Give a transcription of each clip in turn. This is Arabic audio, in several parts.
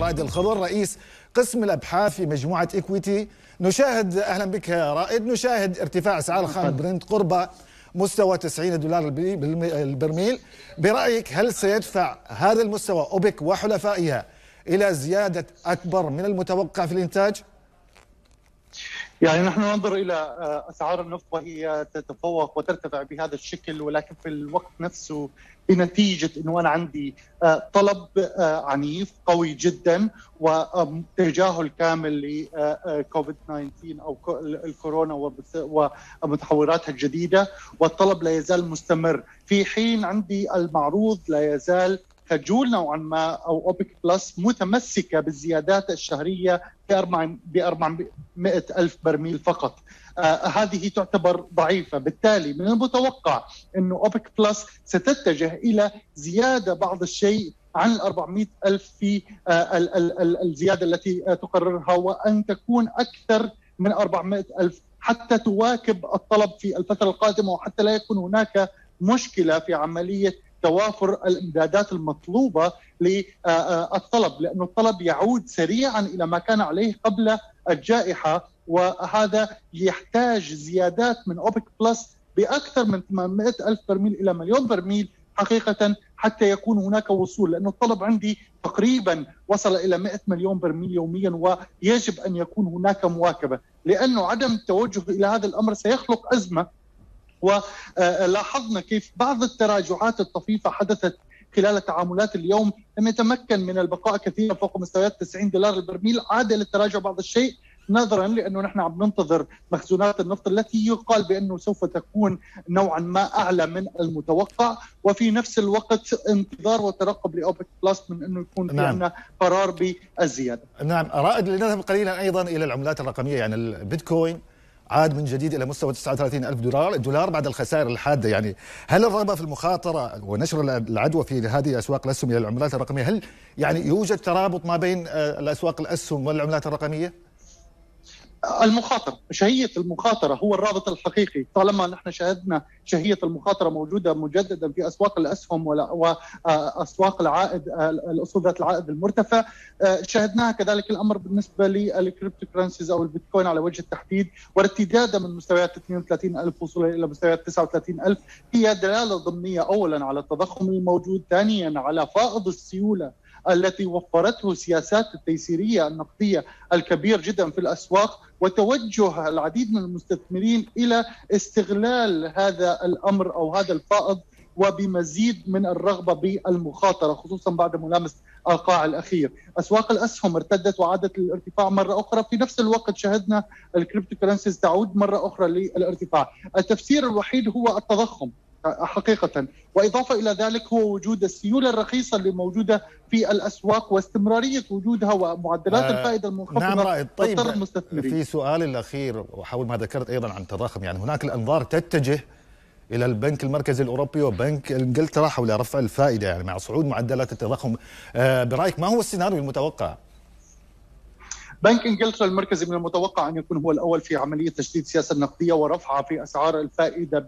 رائد الخضر رئيس قسم الأبحاث في مجموعة ايكويتي نشاهد أهلا بك يا رائد. نشاهد ارتفاع أسعار الخام برنت قرب مستوى 90 دولار البرميل. برأيك هل سيدفع هذا المستوى أوبك وحلفائها إلى زيادة أكبر من المتوقع في الإنتاج؟ يعني نحن ننظر إلى أسعار النفط وهي تتفوق وترتفع بهذا الشكل ولكن في الوقت نفسه بنتيجة انه أنا عندي طلب عنيف قوي جدا وتجاهل كامل لكوفيد 19 أو الكورونا ومتحوراتها الجديدة والطلب لا يزال مستمر. في حين عندي المعروض لا يزال كجول نوعا ما أو أوبك بلس متمسكة بالزيادات الشهرية ب 400 ألف برميل فقط. آه هذه تعتبر ضعيفة. بالتالي من المتوقع إنه أوبك بلس ستتجه إلى زيادة بعض الشيء عن ال 400 ألف في آه ال ال ال الزيادة التي تقررها وأن تكون أكثر من 400 ألف حتى تواكب الطلب في الفترة القادمة وحتى لا يكون هناك مشكلة في عملية توافر الإمدادات المطلوبة للطلب لأنه الطلب يعود سريعا إلى ما كان عليه قبل الجائحة وهذا يحتاج زيادات من أوبك بلس بأكثر من 800 ألف برميل إلى مليون برميل حقيقة حتى يكون هناك وصول لأن الطلب عندي تقريبا وصل إلى 100 مليون برميل يوميا ويجب أن يكون هناك مواكبة لأنه عدم التوجه إلى هذا الأمر سيخلق أزمة ولاحظنا كيف بعض التراجعات الطفيفة حدثت خلال تعاملات اليوم لم يتمكن من البقاء كثيرا فوق مستويات 90 دولار البرميل عاد للتراجع بعض الشيء نظرا لأنه نحن عم ننتظر مخزونات النفط التي يقال بأنه سوف تكون نوعا ما أعلى من المتوقع وفي نفس الوقت انتظار وترقب لأوبك بلس من أنه يكون في نعم. عندنا قرار بالزيادة. نعم رائد لنذهب قليلا أيضا إلى العملات الرقمية يعني البيتكوين عاد من جديد إلى مستوى 39 ألف دولار دولار بعد الخسائر الحادة يعني هل الرغبة في المخاطرة ونشر العدوى في هذه اسواق الأسهم إلى العملات الرقمية هل يعني يوجد ترابط ما بين الأسواق الأسهم والعملات الرقمية؟ المخاطرة. شهية المخاطرة هو الرابط الحقيقي. طالما نحن شاهدنا شهية المخاطرة موجودة مجددا في أسواق الأسهم وأسواق العائد الأصول ذات العائد المرتفع شاهدناها كذلك الأمر بالنسبة لل cryptocurrencies أو البيتكوين على وجه التحديد وارتداده من مستويات 32 ألف وصولا إلى مستويات 39 ألف هي دلالة ضمنية أولا على التضخم الموجود ثانيا على فائض السيولة التي وفرته السياسات التيسيرية النقدية الكبير جدا في الأسواق وتوجه العديد من المستثمرين إلى استغلال هذا الأمر أو هذا الفائض وبمزيد من الرغبة بالمخاطرة خصوصا بعد ملامسه القاع الأخير، أسواق الأسهم ارتدت وعادت للارتفاع مرة أخرى، في نفس الوقت شهدنا ال cryptocurrencies تعود مرة أخرى للارتفاع، التفسير الوحيد هو التضخم. حقيقة. وإضافة إلى ذلك هو وجود السيولة الرخيصة اللي موجودة في الأسواق واستمرارية وجودها ومعدلات آه الفائدة المنخفضة نعم رائد. طيب في سؤالي الأخير وحول ما ذكرت أيضا عن التضخم. يعني هناك الأنظار تتجه إلى البنك المركزي الأوروبي وبنك إنجلترا حول رفع الفائدة يعني مع صعود معدلات التضخم. آه برأيك ما هو السيناريو المتوقع؟ بنك انجلترا المركزي من المتوقع أن يكون هو الأول في عملية تشديد السياسة النقديه ورفعها في أسعار الفائدة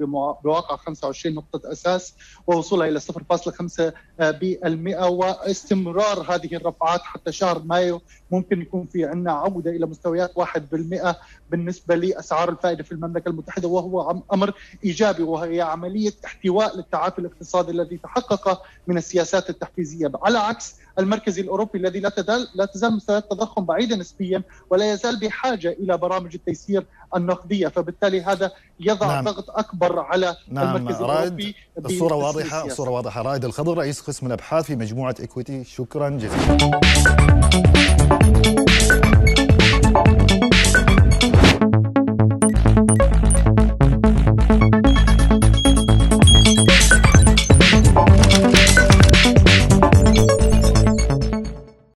بواقع 25 نقطة أساس ووصولها إلى 0.5% واستمرار هذه الرفعات حتى شهر مايو ممكن يكون في عندنا عودة إلى مستويات 1% بالنسبة لأسعار الفائدة في المملكة المتحدة وهو أمر إيجابي وهي عملية احتواء للتعافي الاقتصادي الذي تحقق من السياسات التحفيزية. على عكس المركزي الأوروبي الذي لا تزال لا تزال مستويات التضخم بعيده نسبيا ولا يزال بحاجة إلى برامج التيسير النقدية. فبالتالي هذا يضع نعم. ضغط أكبر على نعم المركز الأوروبي الصورة واضحة الصورة واضحة. رائد الخضر رئيس قسم الأبحاث في مجموعة إكويتي. شكرا جزيلا.